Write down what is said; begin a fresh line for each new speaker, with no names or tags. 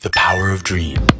The power of dream.